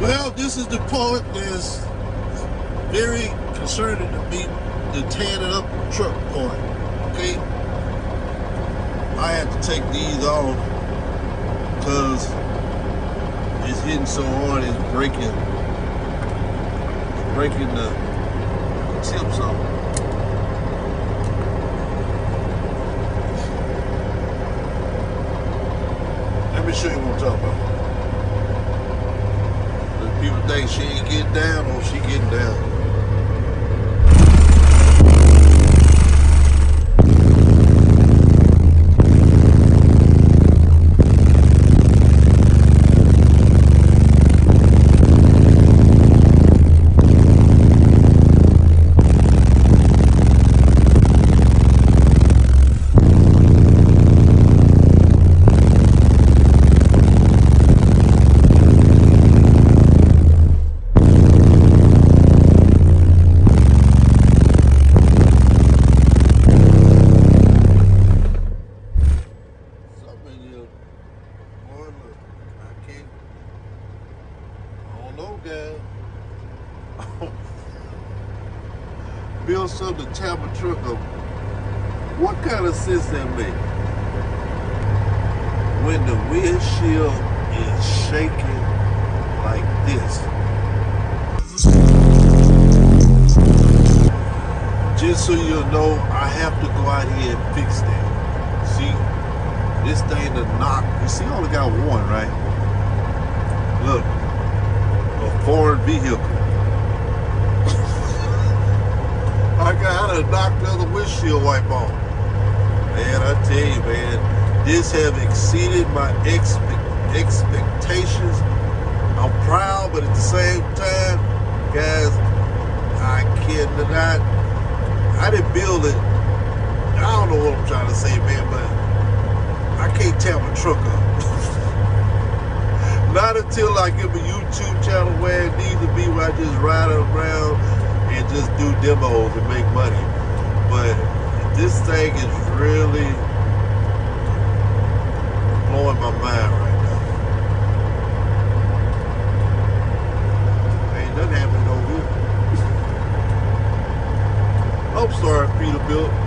Well, this is the part that's very concerning to me, the tearing up truck part. Okay? I have to take these off because it's hitting so hard it's breaking it's breaking the tips off. Let me show you what I'm talking about. People think she ain't getting down or she getting down. Something in here. Boy, look, I can't. Know, guys. Something to tap a truck up. What kind of sense that make? When the windshield is shaking like this. Just so you know, I have to go out here and fix that. See, this thing to knock. You see, I only got one, right? Vehicle. I got to knock the windshield wipe off. Man, I tell you, man, this have exceeded my expe- expectations. I'm proud, but at the same time, guys, I cannot. I didn't build it. I don't know what I'm trying to say, man, but I can't tap a truck up. Not until I give a YouTube channel where it needs to be, where I just ride around and just do demos and make money. But this thing is really blowing my mind right now. Ain't nothing happening over here. I'm sorry, Peterbilt.